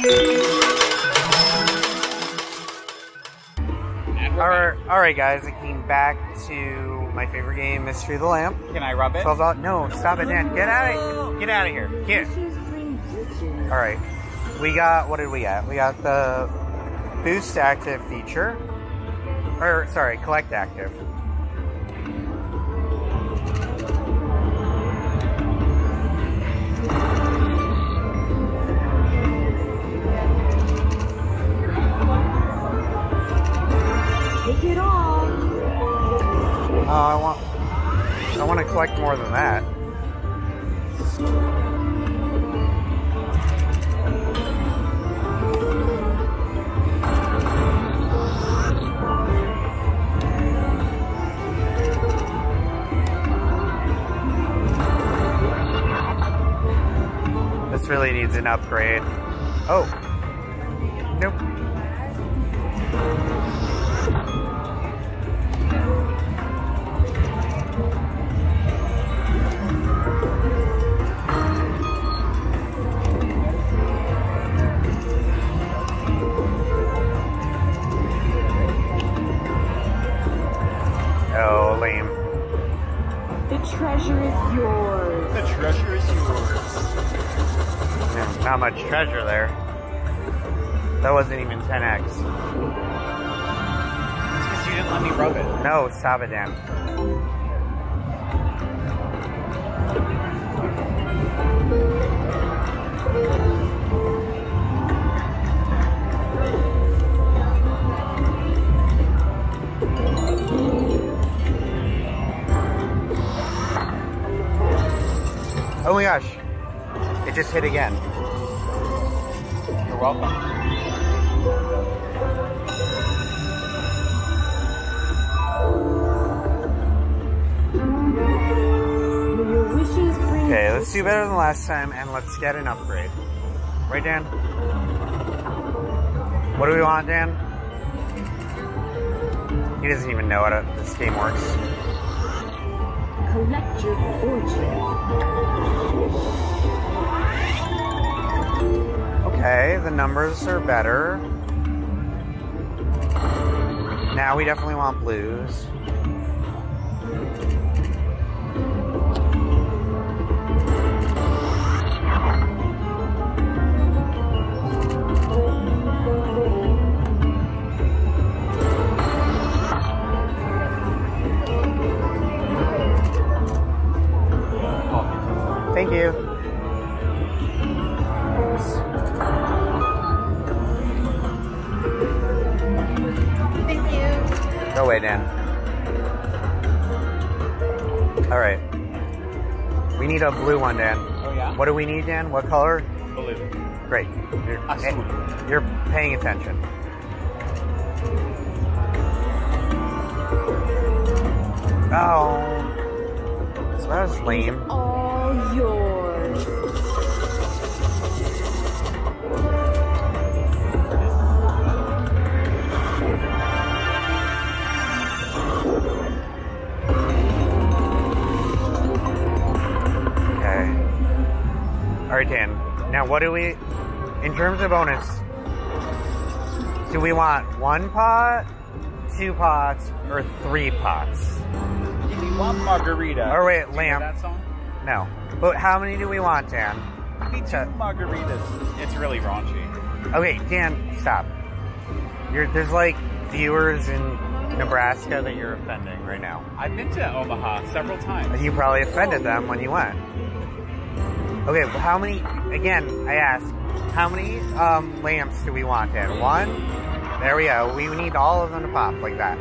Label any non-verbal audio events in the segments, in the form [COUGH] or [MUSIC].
Alright, alright guys, I came back to my favorite game, Mystery of the Lamp. Can I rub it? So I thought, no, stop it, Dan. Get out of get out of here. Get. Alright. We got what did we get? We got the boost active feature. Or sorry, collect active. Oh, I want I want to collect more than that. This really needs an upgrade. Oh. Nope. Much treasure there. That wasn't even 10x. It's because you didn't let me rub it. No, stop it, Dan. Oh my gosh. It just hit again. Welcome. Okay, let's do better than last time and let's get an upgrade. Right, Dan? What do we want, Dan? He doesn't even know how this game works. collect your fortune. Okay, the numbers are better. Now we definitely want blues. What do we need, Dan? What color? Blue. Great. You're, Azul. you're paying attention. Oh. So that was lame. All yours. Alright, Dan. Now, what do we, in terms of bonus, do we want one pot, two pots, or three pots? Give me one margarita. Or wait, Do you know lamp. that song? No. But how many do we want, Dan? Give me two margaritas. It's really raunchy. Okay, Dan, stop. You're, there's like viewers in Nebraska that you're offending right now. I've been to Omaha several times. You probably offended them when you went. Okay, well, how many, again, I asked, how many um, lamps do we want, Dan? One? There we go. We need all of them to pop like that.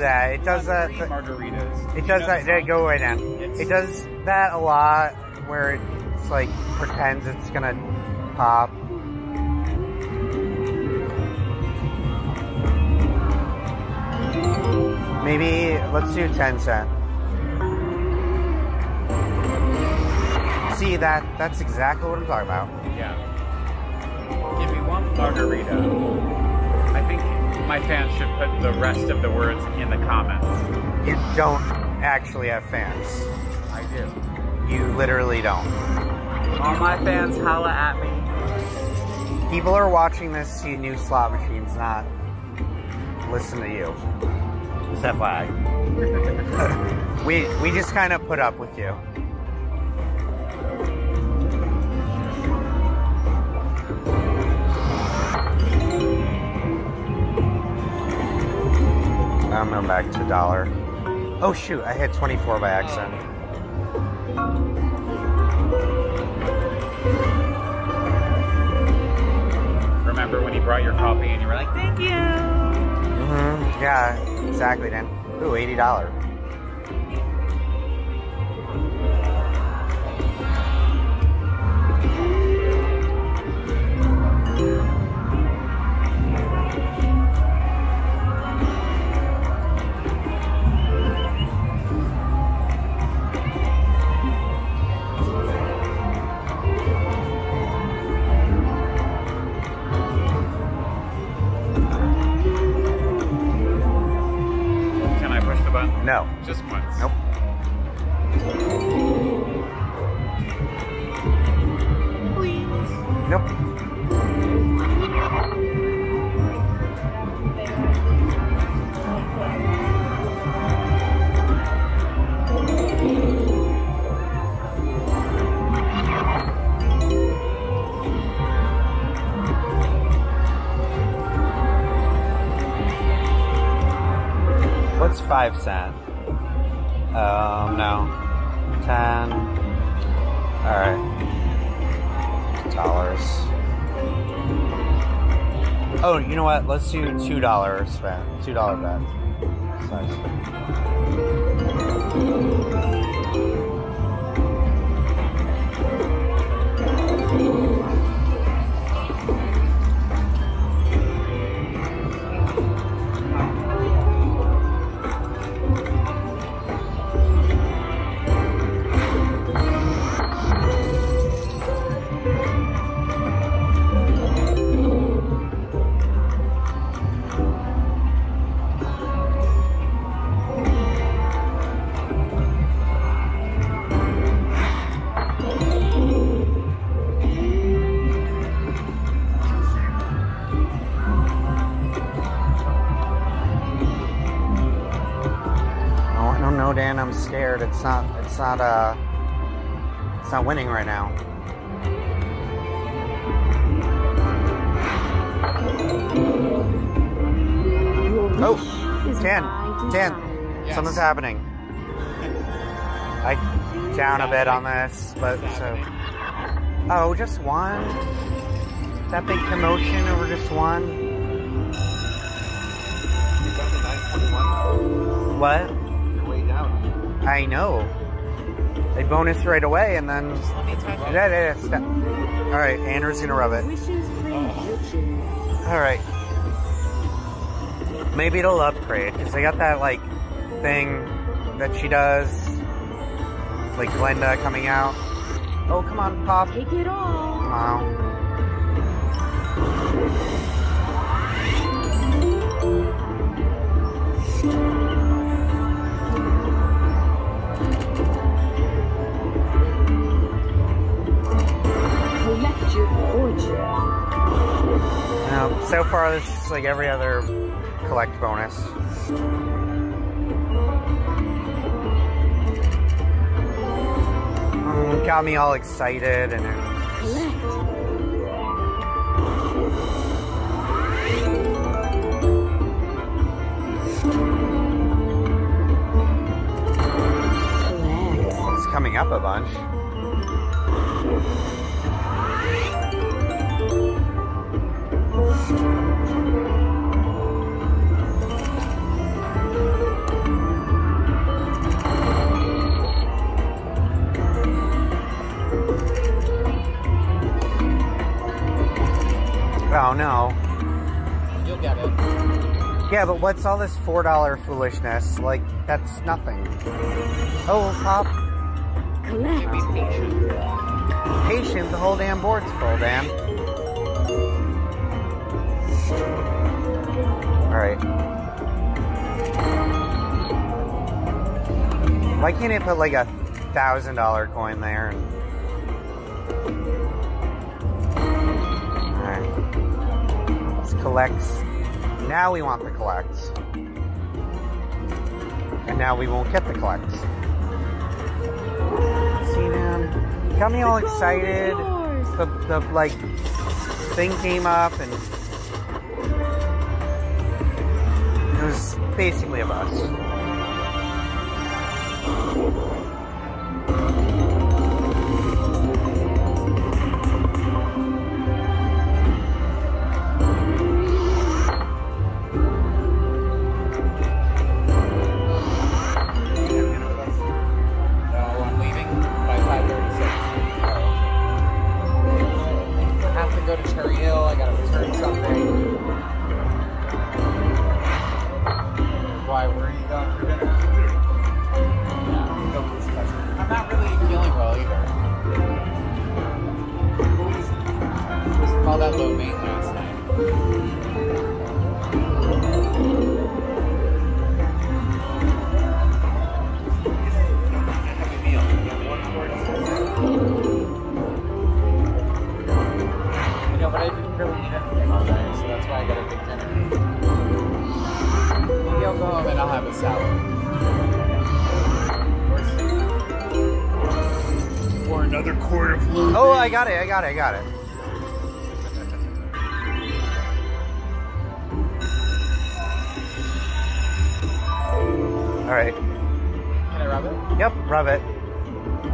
That? It does that. Margaritas. It You does know that. yeah. Go away. It's- It does that a lot, where it's like pretends it's gonna pop. Maybe let's do ten cent. See that? That's exactly what I'm talking about. Yeah. Give me one margarita. I think my fans should put the rest of the words in the comments. You don't actually have fans. I do. You literally don't. All my fans holla at me. People are watching this see new slot machines, not listen to you. Just FYI. [LAUGHS] we we just kind of put up with you. I'm going back to dollar. Oh shoot, I hit 24 by accident. Remember when he brought your coffee and you were like, thank you. Mm -hmm. Yeah, exactly, Dan. Ooh, $80. Nope. What's five cent? Um, no. Ten. Alright. Dollars. Oh, you know what? Let's do two dollars bet. Two dollar bet. Nice. Scared. It's not. It's not. Uh. It's not winning right now. Oh, Dan, Dan. Yes. something's happening. I down a bit on this, but so. Oh, just one. That big commotion over just one. You're down to 921. What? You're way down. I know. They bonus right away, and then Let me touch yeah, yeah, yeah, step. All right, Andrew's gonna rub it. Wishes bring riches. All right. Maybe it'll upgrade because they got that like thing that she does, like Glenda coming out. Oh, come on, pop! Take it all. Wow. Now, so far, this is like every other collect bonus. Mm, got me all excited and. Collect. It's coming up a bunch. No. You'll get it. Yeah, but what's all this $4 foolishness? Like, that's nothing. Oh, Pop. Collect. Be patient. Patient, the whole damn board's full, Dan. Alright. Why can't it put like a thousand dollar coin there? And... Alright. Now we want the collect. And now we won't get the collect. See, man. Got me all excited. The, the, like, thing came up and. It was basically a bust. Home and I'll have a salad. Or, or another quart of blue. Oh, I got it, I got it, I got it. Alright. Can I rub it? Yep, rub it.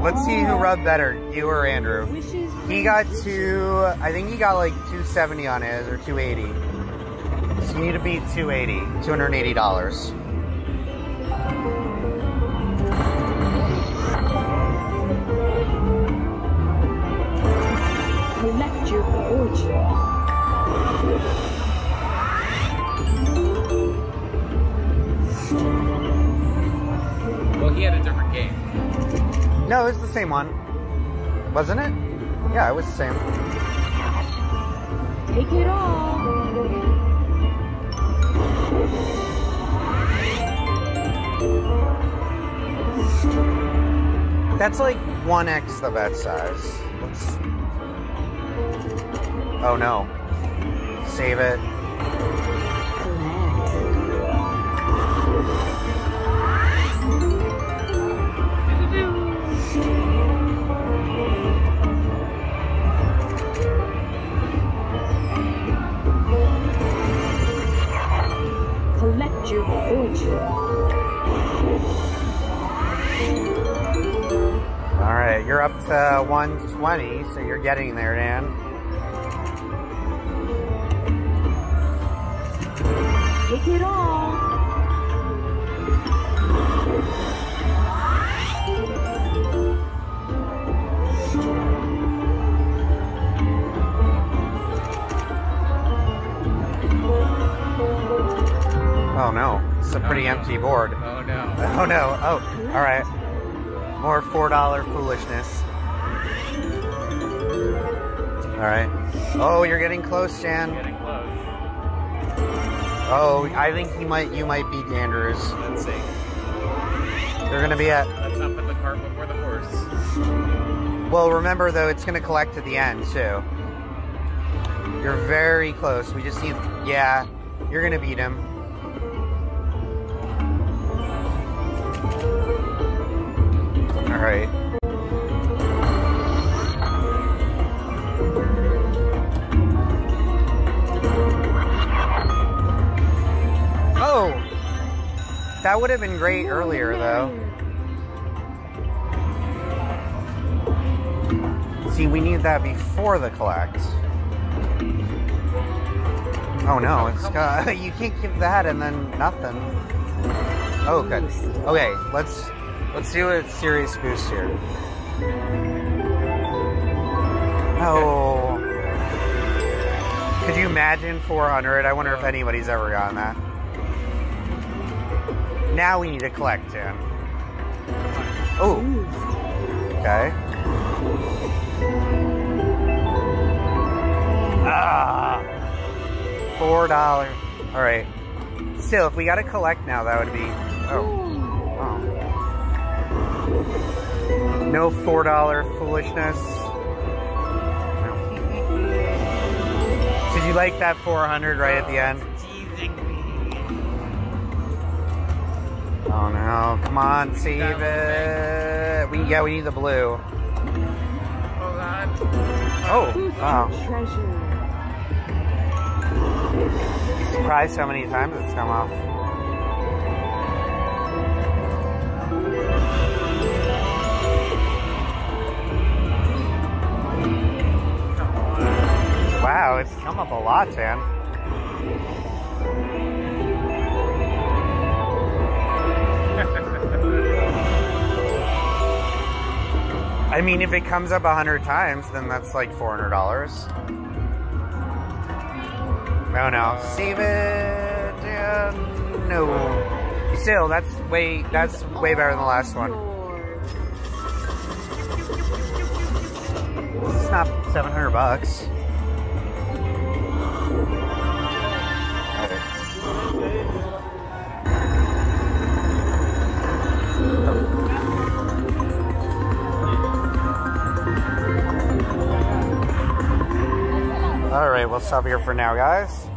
Let's see who rubbed better, you or Andrew. Wishes. He got two, I think he got like 270 on his, or 280. So you need to beat 280, $280. Well, he had a different game. No, it's the same one. Wasn't it? Yeah, it was the same. Take it all. That's like 1x the bet size. Oh no. Save it. Collect. Collect your fortune. Alright, you're up to 120, so you're getting there, Dan. Take it all. Oh no, it's a pretty empty board. Oh no. [LAUGHS] Oh no, oh, alright. More $4 foolishness. Alright. Oh, you're getting close, Jan. Oh, I think you might you might beat Andrews. Let's see. They're gonna be at Let's not put the cart before the horse. well remember though it's gonna collect at the end too. You're very close. We just need yeah, you're gonna beat him. Alright. Oh! That would have been great earlier though. See, we need that before the collect. Oh no, it's got. [LAUGHS] You can't give that and then nothing. Oh, good. Okay, let's let's do a serious boost here. Oh. Could you imagine 400? I wonder if anybody's ever gotten that. Now we need to collect him. Oh, okay. Ah, four dollars. All right. Still, if we got to collect now, that would be. Oh, oh. No four dollar foolishness. No. [LAUGHS] Did you like that 400 right at the end? Oh no! Come on, save it. We yeah, we need the blue. Oh god. Oh, wow. Surprised how many times it's come off. Wow, it's come up a lot, Dan. I mean, if it comes up a hundred times, then that's like four hundred dollars. No, no, save it. No. Still, that's way that's way better than the last one. It's not seven hundred bucks. All right, we'll stop here for now, guys.